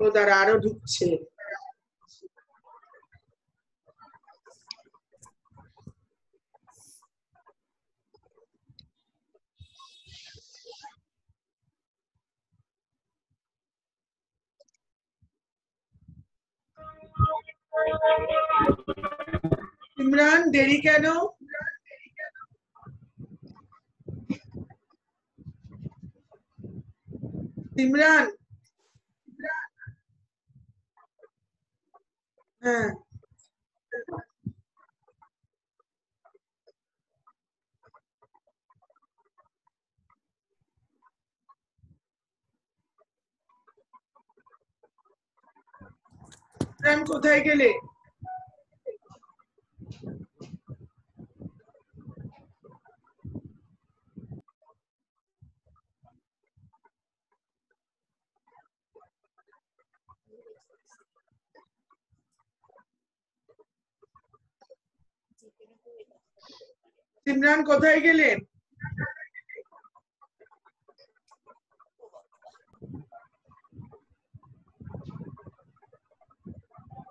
ও তারা আরও ঢুকছে। ইমরান দেরি কেন? ইমরান হ্যাঁ ইমরান কোথায় গেলে ইমরান কোথায় গেলেন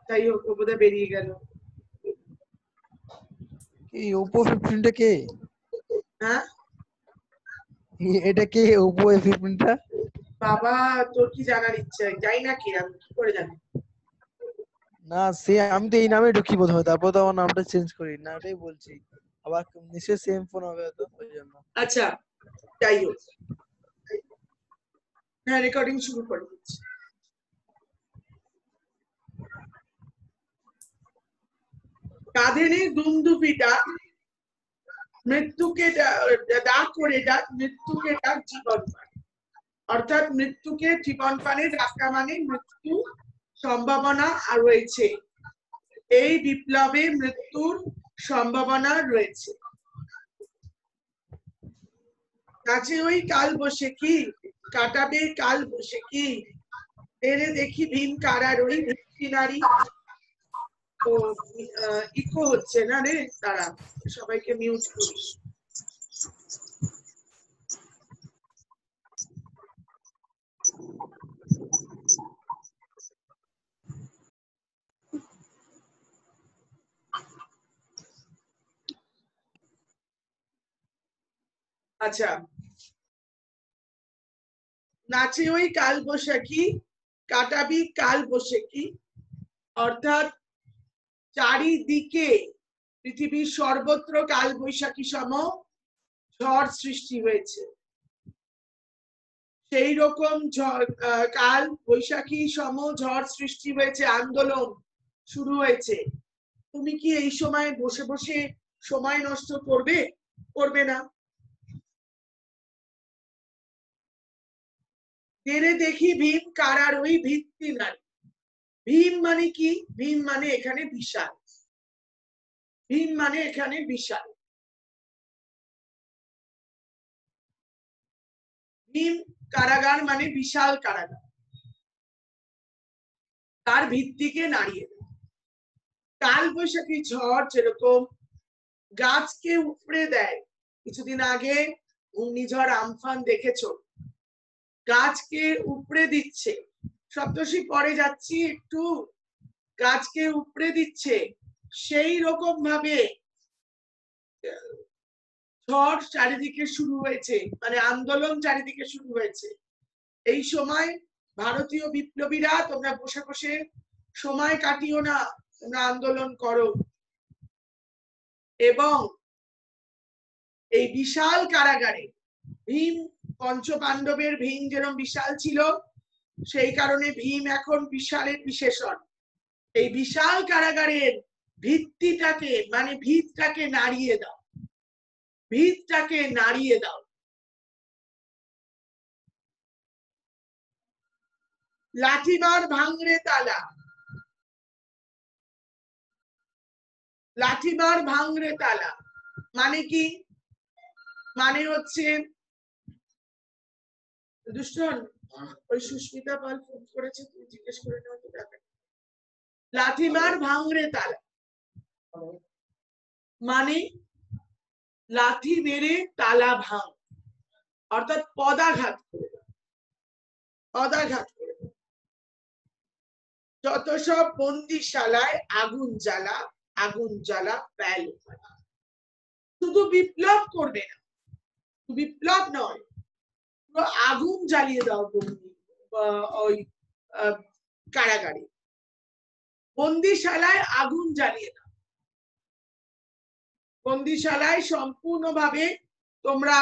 তাই হোক বোধহয় বেরিয়ে গেল। এই ওপো ফিফটিনটা কে? হ্যাঁ? এটা কে ওপো ফিফটিনটা? বাবা তোর কি জানার ইচ্ছা? যাই না কি আমি কি করে জানি? না, সে আমি তো এই নামে ঢুকি বোধ হয় তারপর তো আমার নামটা চেঞ্জ করি না ওটাই বলছি। আবার নিশ্চয়ই সেম ফোন হবে হয়তো, ওই জন্য। আচ্ছা যাই হোক। হ্যাঁ রেকর্ডিং শুরু করে দিচ্ছি। কাঁধেনে দুমদুপিটা মৃত্যুকে ডাক করে ডাক মৃত্যুকে ডাক জীবন পান। অর্থাৎ মৃত্যুকে জীবন পানে ডাকা মানে মৃত্যু সম্ভাবনা রয়েছে। এই বিপ্লবে মৃত্যুর সম্ভাবনা রয়েছে। কাছে ওই কাল বসে কি? কাটাবে কাল বসে কি? এরে দেখি ভীম কারার ওই ভিত্তি নারী। ইকো হচ্ছে না রে? তারা সবাইকে মিউট করি। আচ্ছা। নাচে ওই কাল বৈশাখী, কাটাবি কাল বৈশাখী। অর্থাৎ চারিদিকে পৃথিবীর সর্বত্র কাল বৈশাখী সম ঝড় সৃষ্টি হয়েছে। সেই রকম ঝড় কাল বৈশাখী সম ঝড় সৃষ্টি হয়েছে, আন্দোলন শুরু হয়েছে। তুমি কি এই সময় বসে বসে সময় নষ্ট করবে? করবে না। জেনে দেখি ভীম কারার ওই ভিত্তি নারী। ভীম মানে কি? ভীম মানে এখানে বিশাল। ভীম মানে এখানে বিশাল। ভীম কারাগার মানে বিশাল কারাগার। তার ভিত্তিকে নাড়িয়ে দেয়। কাল বৈশাখী ঝড় যেরকম গাছকে উপড়ে দেয়। কিছুদিন আগে ঘূর্ণিঝড় আমফান দেখেছ? গাছকে উপড়ে দিচ্ছে। সপ্তর্ষি পরে যাচ্ছি, একটু গাছকে উপড়ে দিচ্ছে। সেই রকম ভাবে, ঝড় চারিদিকে শুরু হয়েছে মানে আন্দোলন চারিদিকে শুরু হয়েছে। এই সময় ভারতীয় বিপ্লবীরা, তোমরা বসে বসে সময় কাটিও না, তোমরা আন্দোলন করো। এবং এই বিশাল কারাগারে ভীম পঞ্চ পাণ্ডবের ভীম যেরকম বিশাল ছিল, সেই কারণে ভীম এখন বিশালের বিশেষণ। এই বিশাল কারাগারের ভিত্তিটাকে মানে ভিতটাকে নাড়িয়ে দাও। ভিতটাকে নাড়িয়ে দাও। লাঠিমার ভাঙরে তালা। লাঠিমার ভাঙরে তালা। মানে কি? মানে হচ্ছে দুষ্টন ওই সুস্মিতা পাল ফোন করেছে তুই জিজ্ঞেস করে নাও তো ব্যাপার লাঠিমার ভাঙরে তালা মানে মেরে তালা ভাঙ। অর্থাৎ পদাঘাত করে পদাঘাত করে যত সব বন্দিশালায় আগুন জ্বালা আগুন জ্বালা প্যাল শুধু বিপ্লব করবে না। বিপ্লব নয় পুরো আগুন জ্বালিয়ে দাও বন্দি ওই কারাগারে। বন্দিশালায় আগুন জ্বালিয়ে দাও। বন্দিশালায় সম্পূর্ণভাবে তোমরা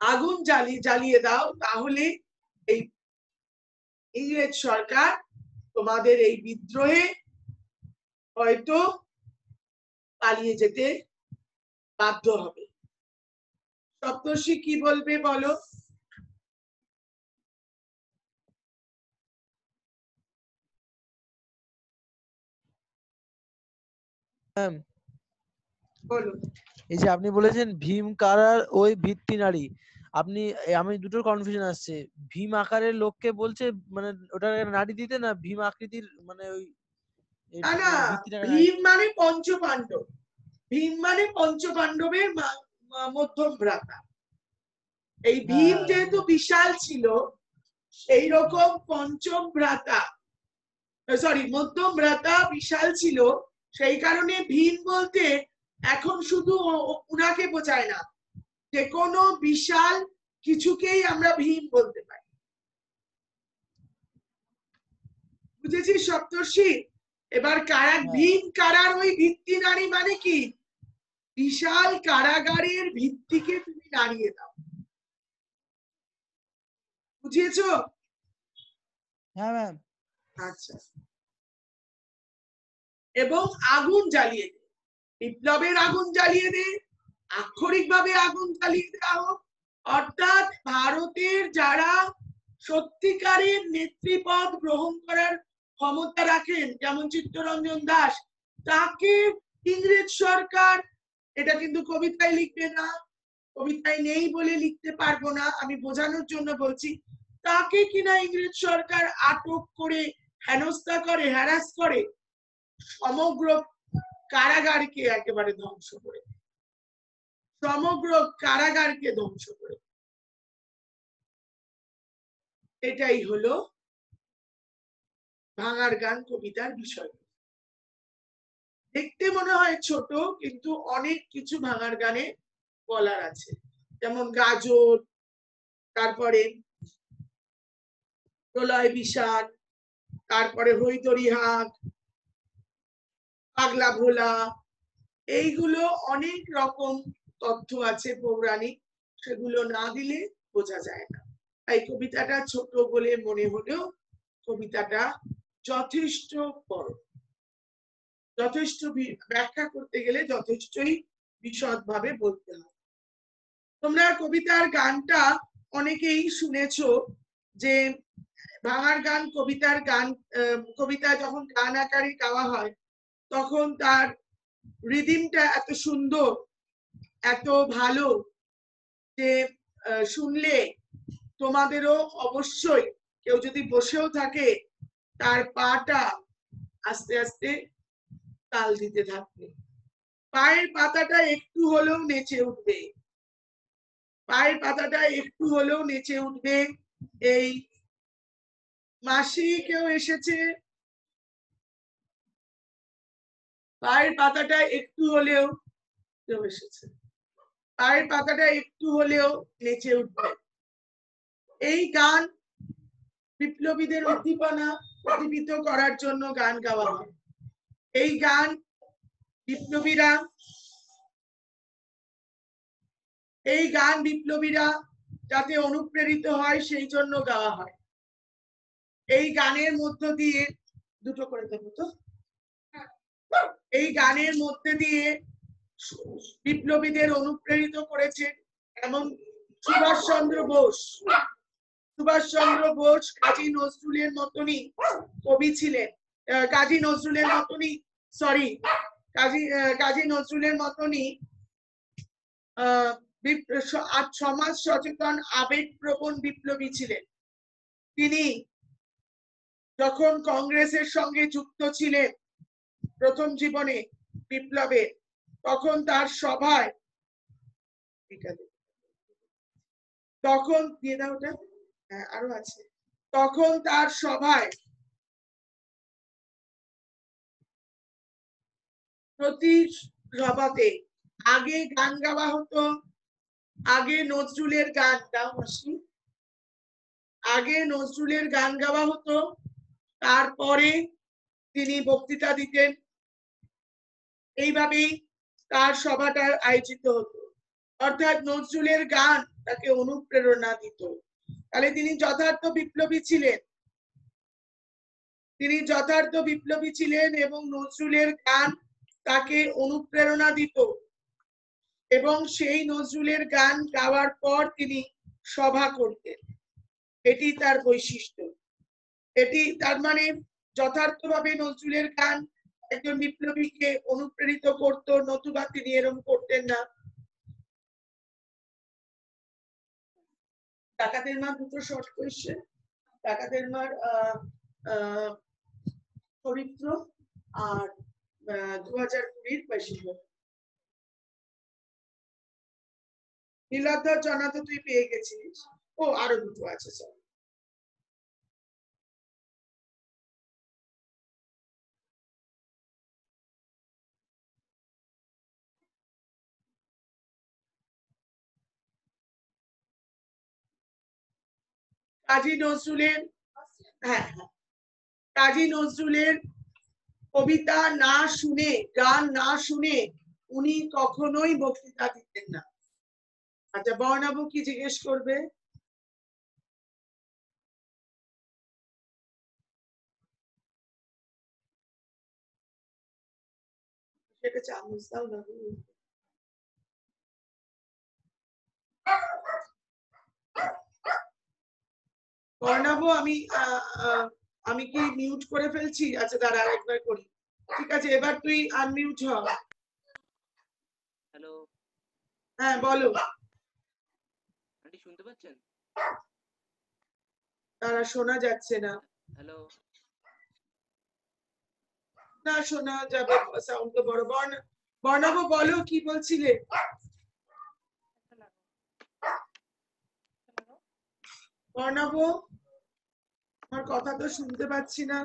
আগুন জ্বালিয়ে জ্বালিয়ে দাও, তাহলে এই ইংরেজ সরকার তোমাদের এই বিদ্রোহে হয়তো পালিয়ে যেতে বাধ্য হবে। সপ্তর্ষি কি বলবে বলো? ম্যাম এই যে আপনি বলেছেন ভীম কারার ওই ভিত্তি নারী। আপনি আমি দুটো কনফিউশন আসছে। ভীম আকারের লোককে বলছে মানে ওটা নারী দিতে না ভীম আকৃতির মানে ওই না ভীম মানে পঞ্চ পাণ্ডব ভীম মানে পঞ্চ পাণ্ডবের মা- মা- মধ্যম ভ্রাতা এই ভীম হ্যাঁ। যেহেতু বিশাল ছিল সেই রকম পঞ্চম ভ্রাতা সরি মধ্যম ভ্রাতা বিশাল ছিল সেই কারণে ভীম বলতে এখন শুধু উনাকে বোঝায় না যে কোনো বিশাল কিছুকেই আমরা ভীম বলতে পারি বুঝেছিস সপ্তর্ষি এবার কারা হ্যাঁ। ভীম কারার ওই ভিত্তি নারী মানে কি বিশাল কারাগারের ভিত্তিকে তুমি নাড়িয়ে দাও। বুঝিয়েছো? হ্যাঁ ম্যাম আচ্ছা। এবং আগুন জ্বালিয়ে দে। বিপ্লবের আগুন জ্বালিয়ে দে। আক্ষরিক ভাবে আগুন জ্বালিয়ে দেওয়া হোক। অর্থাৎ ভারতের যারা সত্যিকারের নেতৃপদ গ্রহণ করার ক্ষমতা রাখেন যেমন চিত্তরঞ্জন দাস তাকে ইংরেজ সরকার এটা কিন্তু কবিতায় লিখবে না। কবিতায় নেই বলে লিখতে পারব না, আমি বোঝানোর জন্য বলছি, তাকে কিনা ইংরেজ সরকার আটক করে হেনস্থা করে হ্যারাস করে, সমগ্র কারাগারকে একেবারে ধ্বংস করে। সমগ্র কারাগারকে ধ্বংস করে। এটাই হলো ভাঙার গান কবিতার বিষয়। দেখতে মনে হয় ছোট, কিন্তু অনেক কিছু ভাঙার গানে বলার আছে। যেমন গাজর, তারপরে প্রলয় বিষাদ তারপরে হৈতরি হাক পাগলা ভোলা, এইগুলো অনেক রকম তথ্য আছে পৌরাণিক, সেগুলো না দিলে বোঝা যায় না। তাই কবিতাটা ছোট বলে মনে হলেও কবিতাটা যথেষ্ট বড়। যথেষ্ট ব্যাখ্যা করতে গেলে যথেষ্টই বিশদ ভাবে বলতে হয়। তোমরা কবিতার গানটা অনেকেই শুনেছো যে ভাঙার গান, কবিতার গান কবিতা যখন গান আকারে গাওয়া হয়, তখন তার রিদিমটা এত সুন্দর, এত ভালো যে শুনলে তোমাদেরও অবশ্যই কেউ যদি বসেও থাকে, তার পাটা আস্তে আস্তে তাল দিতে থাকবে। পায়ের পাতাটা একটু হলেও নেচে উঠবে। পায়ের পাতাটা একটু হলেও নেচে উঠবে। এই মাসি কেউ এসেছে? পায়ের পাতাটা একটু হলেও কেউ এসেছে? পায়ের পাতাটা একটু হলেও নেচে উঠবে। এই গান বিপ্লবীদের উদ্দীপনা উদ্দীপিত করার জন্য গান গাওয়া হয়। এই গান বিপ্লবীরা, এই গান বিপ্লবীরা যাতে অনুপ্রেরিত হয়, সেই জন্য গাওয়া হয়। এই গানের মধ্য দিয়ে, দুটো করে দেবো তো। এই গানের মধ্যে দিয়ে বিপ্লবীদের অনুপ্রেরিত করেছেন এমন সুভাষচন্দ্র বোস। সুভাষচন্দ্র বোস কাজী নজরুলের মতনই কবি ছিলেন। কাজী নজরুলের মতনই সরি কাজী কাজী নজরুলের মতনই সমাজ সচেতন, আবেগপ্রবণ বিপ্লবী ছিলেন। তিনি যখন কংগ্রেসের সঙ্গে যুক্ত ছিলেন প্রথম জীবনে বিপ্লবে, তখন তার সভায়, এটা দে। তখন, দিয়ে দাও ওটা। হ্যাঁ আরও আছে। তখন তার সভায় প্রতি সভাতে আগে গান গাওয়া হতো, আগে নজরুলের গান, দাও মাসি। আগে নজরুলের গান গাওয়া হতো, তারপরে তিনি বক্তৃতা দিতেন। এইভাবেই তার সভাটা আয়োজিত হতো। অর্থাৎ নজরুলের গান তাকে অনুপ্রেরণা দিত। তাহলে তিনি যথার্থ বিপ্লবী ছিলেন। তিনি যথার্থ বিপ্লবী ছিলেন এবং নজরুলের গান তাকে অনুপ্রেরণা দিত এবং সেই নজরুলের গান গাওয়ার পর তিনি সভা করতেন। এটি তার বৈশিষ্ট্য। এটি তার মানে যথার্থভাবে নজরুলের গান একজন বিপ্লবীকে অনুপ্রেরিত করত, নতুবা তিনি এরম করতেন না। ডাকাতের মা দুটো শর্ট কোয়েশ্চেন ডাকাতের মার চরিত্র আর দু হাজার কুড়ির বৈশিষ্ট্য নীলাধর জানা তো তুই পেয়ে গেছিস ও, আরও দুটো আছে, চল। কাজী নজরুলের হ্যাঁ হ্যাঁ। কাজী নজরুলের কবিতা না শুনে গান না শুনে উনি কখনোই বক্তৃতা দিতেন না। আচ্ছা বর্ণাবু কি জিজ্ঞেস করবে? সেটা বর্ণাবু আমি আহ, আমি কি মিউট করে ফেলছি? আচ্ছা দাঁড়া আরেকবার করি। ঠিক আছে এবার তুই আনমিউট হ। হ্যালো হ্যাঁ বলো। আন্টি শুনতে পাচ্ছেন? তারা শোনা যাচ্ছে না। হ্যালো না শোনা যাবে সাউন্ড তো বড়। বর্ণ বর্ণাব বলো কি বলছিলে? বর্ণাব? আমার কথা তো শুনতে পাচ্ছি না।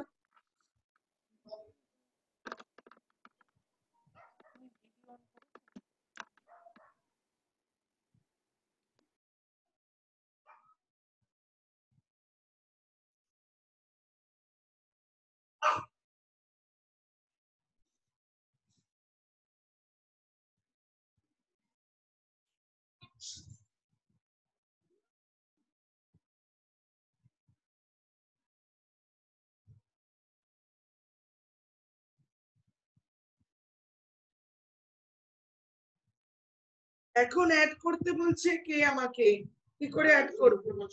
এখন অ্যাড করতে বলছে কে আমাকে? কি করে অ্যাড করব?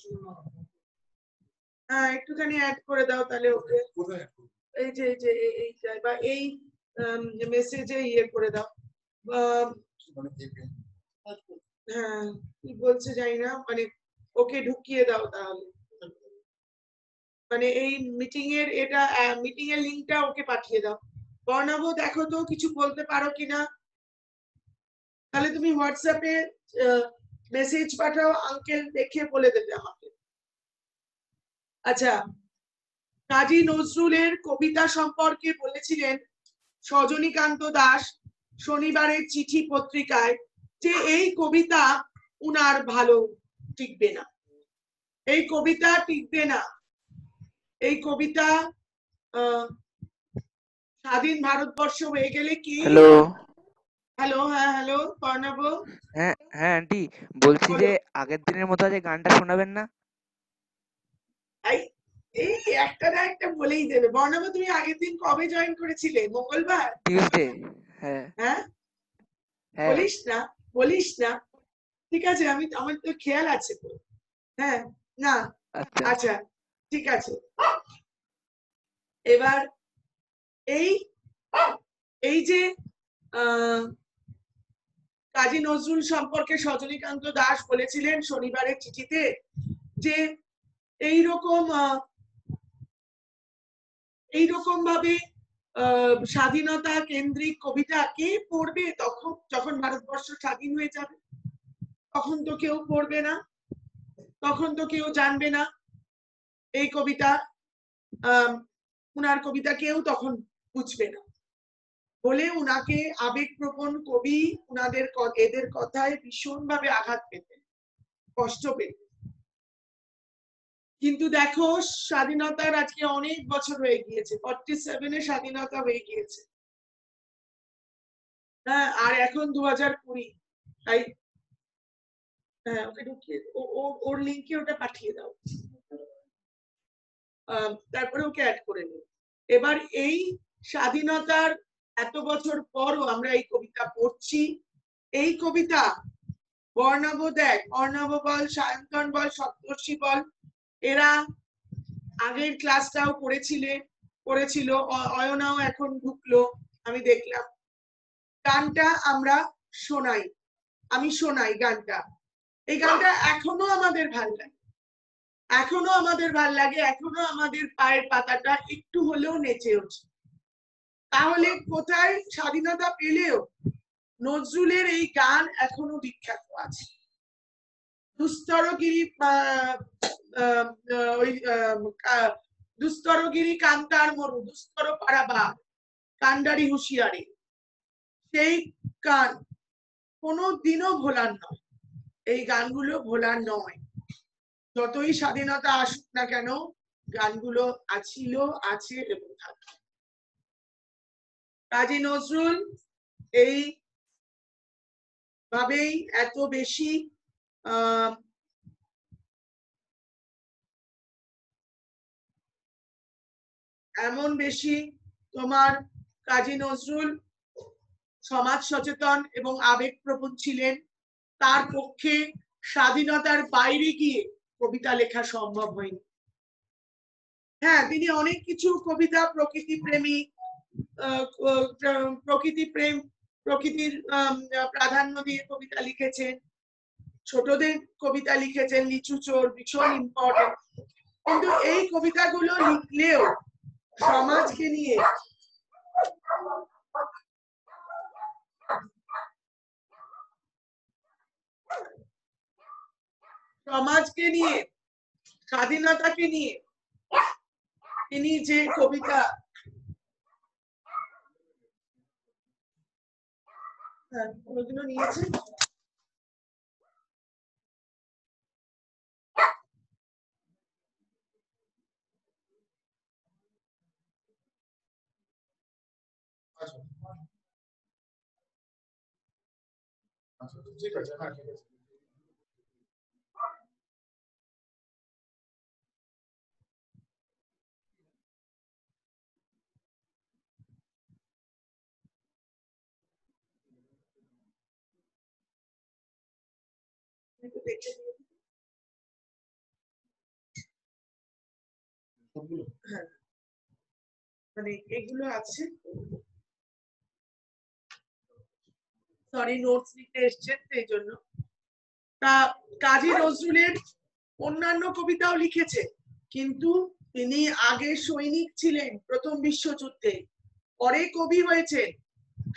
হ্যাঁ একটুখানি অ্যাড করে দাও তাহলে ওকে। এই যে এই যে এই- বা এই মেসেজে ইয়ে করে দাও। বা হ্যাঁ কি বলছে জানি না মানে ওকে ঢুকিয়ে দাও তাহলে। মানে এই মিটিং এর এটা মিটিং এর লিংকটা ওকে পাঠিয়ে দাও। বর্ণাব দেখো তো কিছু বলতে পারো কিনা? তাহলে তুমি হোয়াটসঅ্যাপে মেসেজ পাঠাও আঙ্কেল দেখে বলে দেবে আমাকে। আচ্ছা কাজী নজরুলের কবিতা সম্পর্কে বলেছিলেন সজনীকান্ত দাস শনিবারের চিঠি পত্রিকায় যে এই কবিতা উনার ভালো টিকবে না। এই কবিতা টিকবে না। এই কবিতা স্বাধীন ভারতবর্ষ হয়ে গেলে কি হ্যালো হ্যালো হ্যাঁ হ্যালো প্রণব হ্যাঁ হ্যাঁ আন্টি বলছি যে আগের দিনের মতো আজ গানটা শোনাবেন না? এই এই একটা না একটা বলেই দেবে। বর্ণব তুমি আগের দিন কবে জয়েন করেছিলে? মঙ্গলবার? টিউসডে হ্যাঁ। হ্যাঁ? হ্যাঁ। বলিস না বলিস না। ঠিক আছে আমি আমার তো খেয়াল আছে তো। হ্যাঁ না। আচ্ছা। আচ্ছা ঠিক আছে। এবার এই এই যে আহ, কাজী নজরুল সম্পর্কে সজনীকান্ত দাস বলেছিলেন শনিবারের চিঠিতে যে এইরকম আহ, এইরকম ভাবে স্বাধীনতা কেন্দ্রিক কবিতা কে পড়বে তখন যখন ভারতবর্ষ স্বাধীন হয়ে যাবে? তখন তো কেউ পড়বে না। তখন তো কেউ জানবে না এই কবিতা আহ উনার কবিতা কেউ তখন বুঝবে না। বলে উনাকে আবেগপ্রবণ কবি উনাদের এদের কথায় ভীষণভাবে আঘাত পেতেন, কষ্ট পেতেন। কিন্তু দেখো, স্বাধীনতার আজকে অনেক বছর হয়ে গিয়েছে ফর্টি সেভেনে স্বাধীনতা হয়ে গিয়েছে। হ্যাঁ আর এখন দু হাজার কুড়ি, তাই? হ্যাঁ ওকে ঢুকিয়ে ওর লিঙ্কে ওটা পাঠিয়ে দাও। তারপরে ওকে অ্যাড করে নিও। এবার এই স্বাধীনতার এত বছর পরও আমরা এই কবিতা পড়ছি। এই কবিতা বর্ণাব দেখ, অর্ণব বল, সায়ন্তন বল সপ্তর্ষি বল, এরা আগের ক্লাসটাও করেছিলে করেছিল অয়নাও এখন ঢুকলো, আমি দেখলাম। গানটা আমরা শোনাই, আমি শোনাই গানটা। এই গানটা এখনও আমাদের ভালো লাগে। এখনও আমাদের ভালো লাগে, এখনও আমাদের পায়ের পাতাটা একটু হলেও নেচে ওঠে। তাহলে কোথায় স্বাধীনতা পেলেও নজরুলের এই গান এখনও বিখ্যাত আছে? দুস্তরগিরি ওই দুস্তরগিরি কান্তার মরু, দুস্তর পারাবা কান্ডারি হুঁশিয়ারি। সেই গান কোনো দিনও ভোলার নয়। এই গানগুলো ভোলার নয়। যতই স্বাধীনতা আসুক না কেন, গানগুলো আছিল আছে এবং থাকবে। কাজী নজরুল এই ভাবেই এত বেশি এমন বেশি তোমার কাজী নজরুল সমাজ সচেতন এবং আবেগপ্রবণ ছিলেন। তার পক্ষে স্বাধীনতার বাইরে গিয়ে কবিতা লেখা সম্ভব হয়নি। হ্যাঁ তিনি অনেক কিছু কবিতা প্রকৃতি প্রেমী আহ, আহ, প্রকৃতি প্রেম, প্রকৃতির প্রাধান্য দিয়ে কবিতা লিখেছেন। ছোটদের কবিতা লিখেছেন, লিচু চোর ভীষণ ইম্পর্টেন্ট কিন্তু এই কবিতাগুলো লিখলেও সমাজকে নিয়ে সমাজকে নিয়ে, স্বাধীনতাকে নিয়ে তিনি যে কবিতা হ্যাঁ, কোনোদিনও নিয়েছেন আচ্ছা আচ্ছা মানে এগুলো আছে। সরি নোটস লিখতে এসছেন সেই জন্য। তা কাজী নজরুলের অন্যান্য কবিতাও লিখেছে কিন্তু তিনি আগে সৈনিক ছিলেন প্রথম বিশ্বযুদ্ধে। পরে কবি হয়েছেন।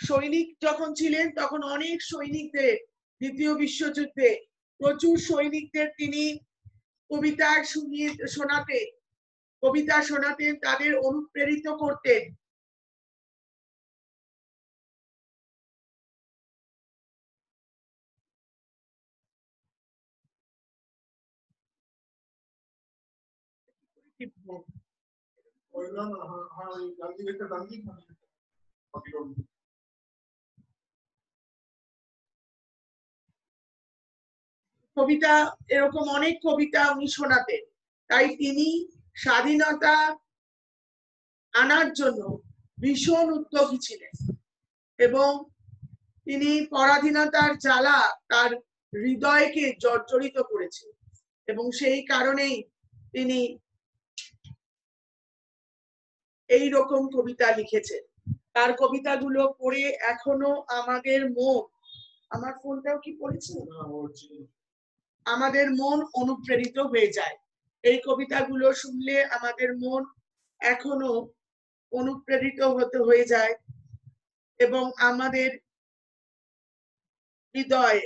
সৈনিক যখন ছিলেন তখন অনেক সৈনিকদের দ্বিতীয় বিশ্বযুদ্ধে প্রচুর সৈনিকদের তিনি কবিতা শুনিয়ে শোনাতে কবিতা শোনাতেন তাদের অনুপ্রেরিত করতেন। ওই কবিতা, এরকম অনেক কবিতা উনি শোনাতেন। তাই তিনি স্বাধীনতা আনার জন্য ভীষণ উদ্যোগী ছিলেন এবং তিনি পরাধীনতার জ্বালা তার হৃদয়কে জর্জরিত করেছেন এবং সেই কারণেই তিনি এই রকম কবিতা লিখেছেন। তার কবিতাগুলো পড়ে এখনও আমাদের মন। আমার ফোনটাও কি পড়েছে? আমাদের মন অনুপ্রেরিত হয়ে যায়। এই কবিতাগুলো শুনলে আমাদের মন এখনও অনুপ্রেরিত হতে হয়ে যায় এবং আমাদের হৃদয়ে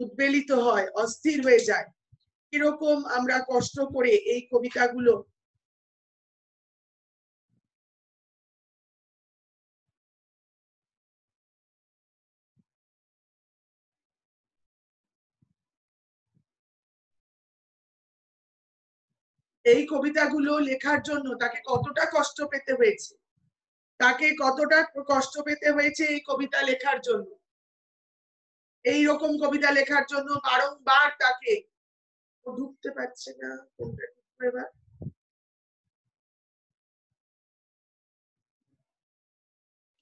উদ্বেলিত হয়, অস্থির হয়ে যায়। কীরকম আমরা কষ্ট করে এই কবিতাগুলো এই কবিতাগুলো লেখার জন্য তাকে কতটা কষ্ট পেতে হয়েছে? তাকে কতটা কষ্ট পেতে হয়েছে এই কবিতা লেখার জন্য? এই রকম কবিতা লেখার জন্য বারংবার তাকে ঢুকতে পারছে না। কোনটা ঢুকবে এবার?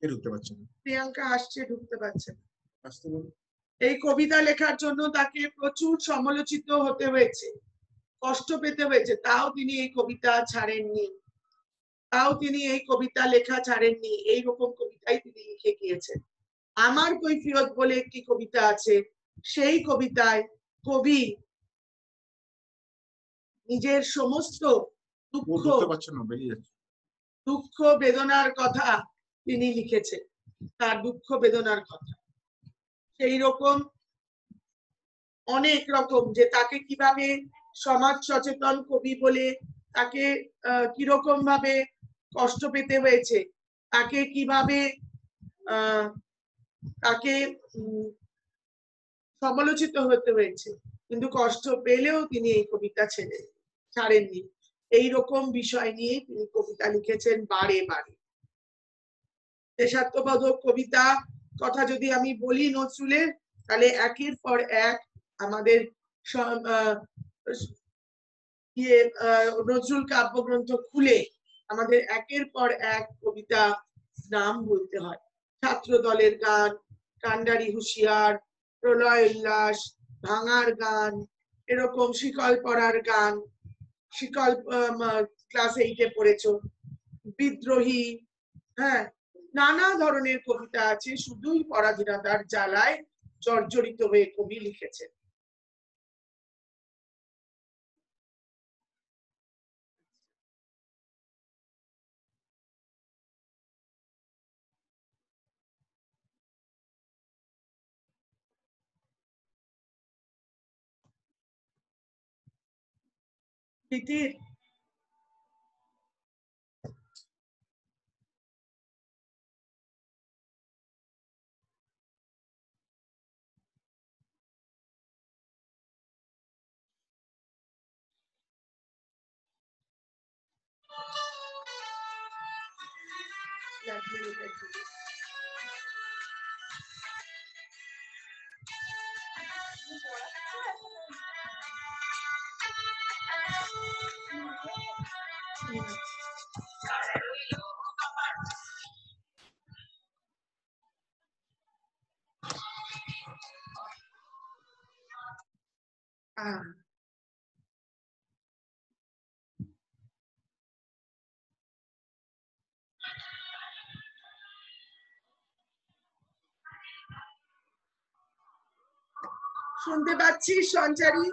কে ঢুকতে পারছে না? প্রিয়াঙ্কা আসছে ঢুকতে পারছে না। এই কবিতা লেখার জন্য তাকে প্রচুর সমালোচিত হতে হয়েছে। কষ্ট পেতে হয়েছে তাও তিনি এই কবিতা ছাড়েননি। তাও তিনি এই কবিতা লেখা ছাড়েননি এই রকম কবিতাই তিনি লিখে গিয়েছেন। আমার কৈফিয়ত বলে একটি কবিতা আছে সেই কবিতায় কবি নিজের সমস্ত দুঃখ দুঃখ বেদনার কথা তিনি লিখেছেন তার দুঃখ বেদনার কথা। সেই রকম অনেক রকম যে তাকে কীভাবে সমাজ সচেতন কবি বলে তাকে কীরকম ভাবে কষ্ট পেতে হয়েছে? তাকে কীভাবে তাকে সমালোচিত হতে হয়েছে? কিন্তু কষ্ট পেলেও তিনি এই কবিতা ছেড়ে, ছাড়েননি। এই রকম বিষয় নিয়ে তিনি কবিতা লিখেছেন বারে বারে। দেশাত্মবোধক কবিতা কথা যদি আমি বলি নজরুলের, তাহলে একের পর এক আমাদের ইয়ে নজরুল কাব্যগ্রন্থ খুলে আমাদের একের পর এক কবিতা নাম বলতে হয়। ছাত্র দলের গান, কান্ডারি হুঁশিয়ার, প্রলয় উল্লাস, ভাঙার গান, এরকম শিকল পড়ার গান, শিকল ক্লাস এইটে পড়েছো। বিদ্রোহী হ্যাঁ নানা ধরনের কবিতা আছে, শুধুই পরাধীনতার জ্বালায় জর্জরিত হয়ে কবি লিখেছেন। Bitir. শুনতে পাচ্ছিস সঞ্চারী?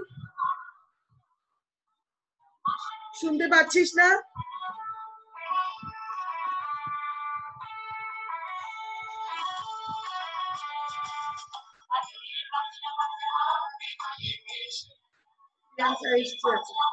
শুনতে পাচ্ছিস না? প্রিয়াঙ্কা এসছে এখন।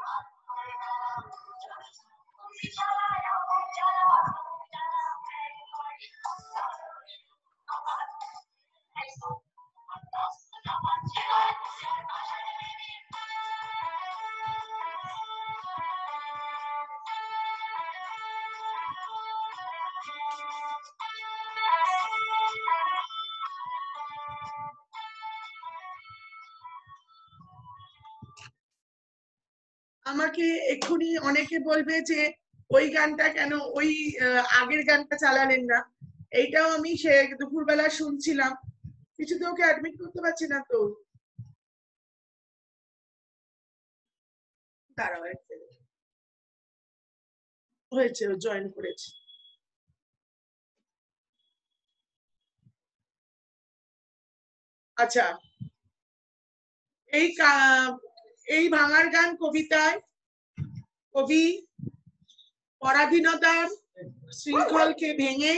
আমাকে এক্ষুনি অনেকে বলবে যে ওই গানটা কেন, ওই আগের গানটা চালালেন না। এইটাও আমি সে দুপুরবেলা শুনছিলাম। কিছুতে ওকে অ্যাডমিট করতে পারছি না তো। হয়েছে জয়েন করেছে। আচ্ছা। এই এই ভাঙার গান কবিতায় কবি, পরাধীনতার শৃঙ্খলকে ভেঙে,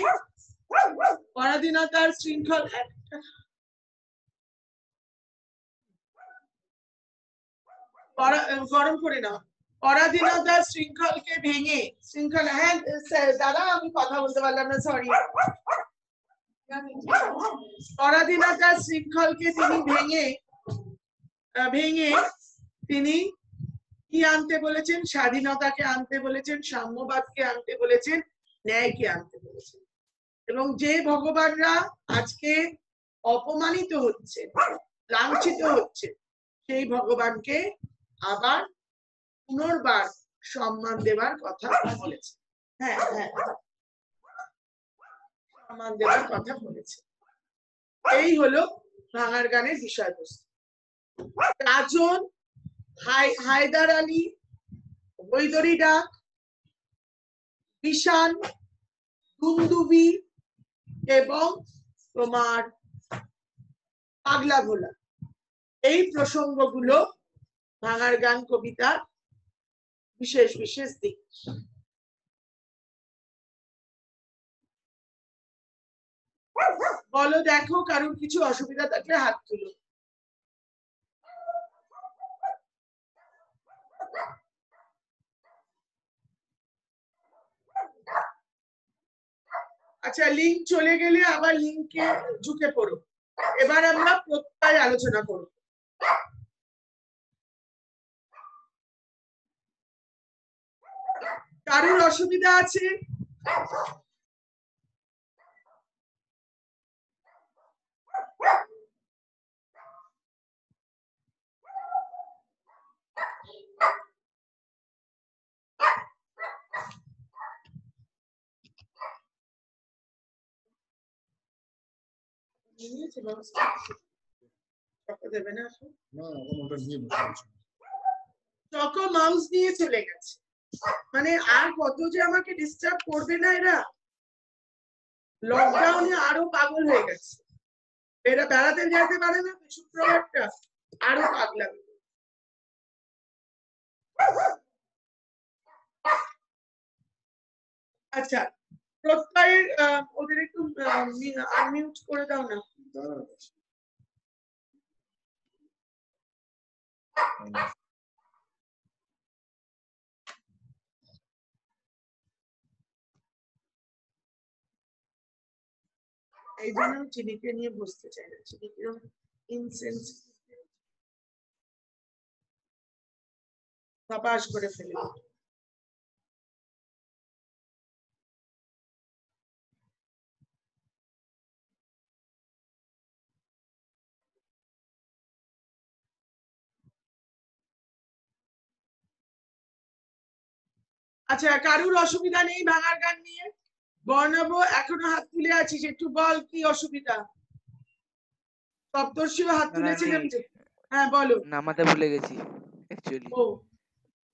পরাধীনতার শৃঙ্খল গরম করে নাও। পরাধীনতার শৃঙ্খলকে ভেঙে, শৃঙ্খল হ্যাঁ দাদা, আমি কথা বলতে পারলাম না সরি পরাধীনতার শৃঙ্খলকে তিনি ভেঙে ভেঙে তিনি কি আনতে বলেছেন? স্বাধীনতাকে আনতে বলেছেন? সাম্যবাদকে আনতে বলেছেন? ন্যায়কে আনতে বলেছেন। এবং যে ভগবানরা আজকে অপমানিত হচ্ছে, লাঞ্ছিত হচ্ছে, সেই ভগবানকে আবার পুনর্বার সম্মান দেওয়ার কথা বলেছে। হ্যাঁ হ্যাঁ। সম্মান দেওয়ার কথা বলেছে। এই হলো ভাঙার গানের বিষয়বস্তু। রাজন হায়দার আলী, বৈদরি ডাক বিশান দুন্দুবি এবং তোমার পাগলা ভোলা। এই প্রসঙ্গগুলো ভাঙার গান কবিতার বিশেষ বিশেষ দিক। বলো, দেখো কারোর কিছু অসুবিধা থাকলে হাত তুলো। আচ্ছা লিঙ্ক চলে গেলে আবার লিঙ্কে ঝুঁকে পড়ো। এবার আমরা প্রত্যয় আলোচনা করব। কারোর অসুবিধা আছে? মাউস নিয়ে চলে গেছে। মানে আর কত যে আমাকে ডিস্টার্ব করবে না এরা। লকডাউনে আরও পাগল হয়ে গেছে। এরা বেড়াতে যেতে পারে না শুক্রবারটা আরও পাগলা আচ্ছা প্রত্যয়ের ওদের একটু আনমিউট করে দাও না। দাঁড়া এই জন্য চিনিকে নিয়ে বসতে চাই না। চিনি কিরম ইনসেন্স পাশ করে ফেলে। আচ্ছা কারুর অসুবিধা নেই ভাঙার গান নিয়ে? বর্ণাব এখনও হাত তুলে আছিস একটু বল কি অসুবিধা? সপ্তর্ষিও হাত তুলেছিলাম যে? হ্যাঁ বলো। নামাতে ভুলে গেছি অ্যাকচুয়ালি ও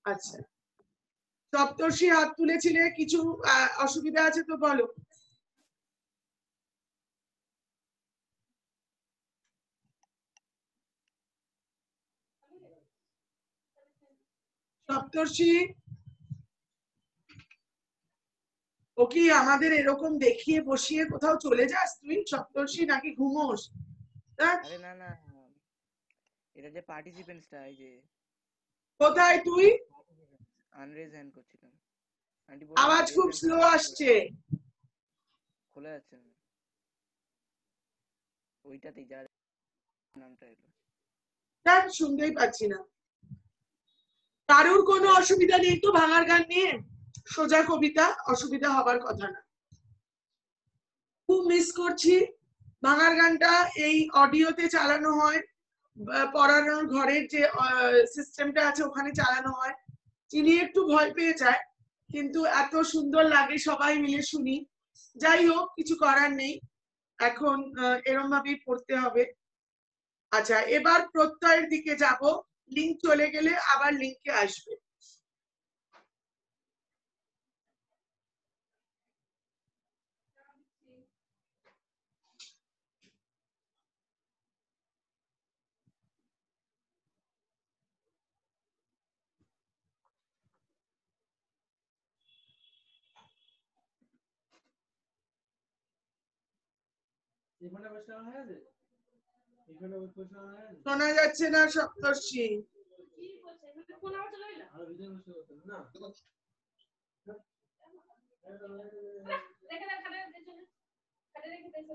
আচ্ছা। সপ্তর্ষি হাত তুলেছিলে কিছু অসুবিধা আছে তো বলো। সপ্তর্ষি ও কি আমাদের এরকম দেখিয়ে বসিয়ে কোথাও চলে যাস তুই? সপ্তর্ষি নাকি ঘুমোস? আরে না না। এটা যে পার্টিসিপেন্টসটা এই যে। কোথায় তুই? আনরেজ হ্যান্ড করছিলাম আওয়াজ খুব স্লো আসছে। খোলা যাচ্ছে না ওইটাতেই যা নামটা এলো। তার শুনতেই পাচ্ছি না। কারুর কোনো অসুবিধা নেই তো ভাঙার গান নিয়ে? সোজা কবিতা, অসুবিধা হবার কথা না। খুব মিস করছি। ভাঙার গানটা এই অডিওতে চালানো হয় পড়ানোর ঘরের যে সিস্টেমটা আছে ওখানে চালানো হয়। চিনি একটু ভয় পেয়ে যায়, কিন্তু এত সুন্দর লাগে সবাই মিলে শুনি। যাই হোক, কিছু করার নেই। এখন এরম ভাবেই পড়তে হবে। আচ্ছা এবার প্রত্যয়ের দিকে যাব। লিঙ্ক চলে গেলে আবার লিঙ্কে আসবে এখানে বসানো হয়ে গেছে এখানে বসানো হয়ে গেছে শোনা যাচ্ছে না সপ্তর্ষি।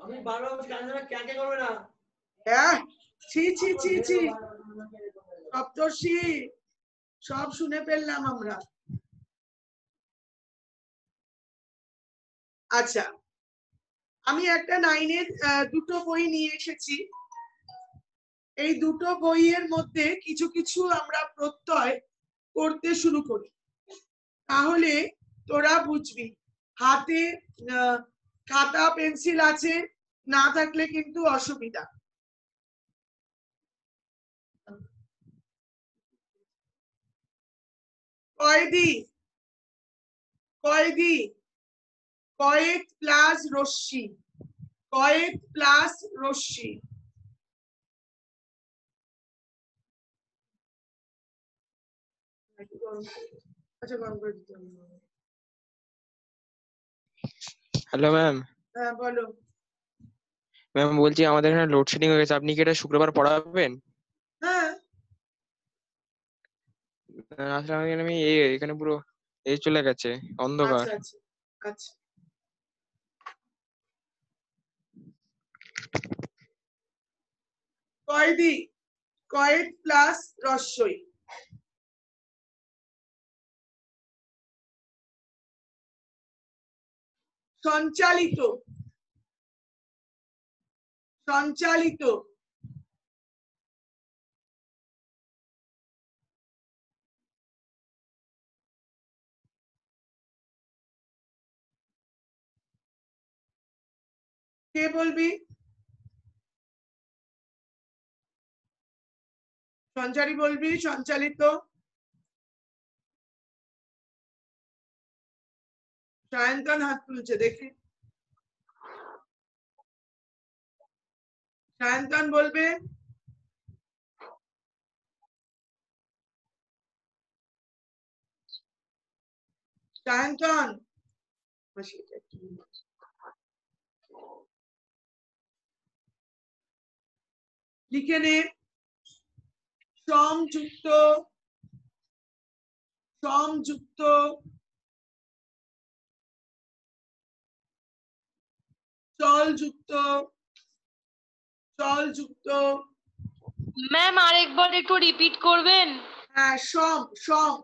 আমি বারবার বলছি গান জানা ক্যাকে করবে না? হ্যাঁ ছি ছি ছি ছি। সপ্তর্ষি সব শুনে ফেললাম আমরা। আচ্ছা। আমি একটা নাইনের দুটো বই নিয়ে এসেছি। এই দুটো বইয়ের মধ্যে কিছু কিছু আমরা প্রত্যয় করতে শুরু করি। তাহলে তোরা বুঝবি, হাতে খাতা, পেন্সিল আছে, না থাকলে কিন্তু অসুবিধা। কয়দি কয়দি কয়েক প্লাস রশ্মি কয়েক প্লাস রশ্মি। আচ্ছা গরম করে দিতে হ্যালো ম্যাম হ্যাঁ বলো। ম্যাম বলছি আমাদের এখানে লোডশেডিং হয়ে গেছে। আপনি কি এটা শুক্রবার পড়াবেন? হ্যাঁ। আসলে আমি এখানে পুরো এই চলে গেছে অন্ধকার। আচ্ছা আচ্ছা। কয়দি কয়েক প্লাস রস্যই সঞ্চালিত। সঞ্চালিত। কে বলবি? সঞ্চারী বলবি সঞ্চালিত। সায়ন্তন হাত তুলছে দেখি। সায়ন্তন বলবে সায়ন্তন। লিখে নে। সমযুক্ত সমযুক্ত চলযুক্ত চলযুক্ত। ম্যাম আরেকবার একটু রিপিট করবেন? হ্যাঁ সম সম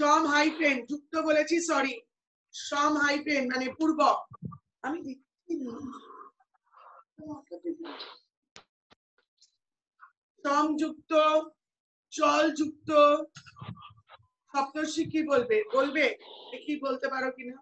সম হাইফেন যুক্ত বলেছি সরি সম হাইফেন মানে পূর্ব আমি লিখিনি। সমযুক্ত চলযুক্ত সপ্তর্ষি কি বলবে বলবে? কি বলতে পারো কিনা?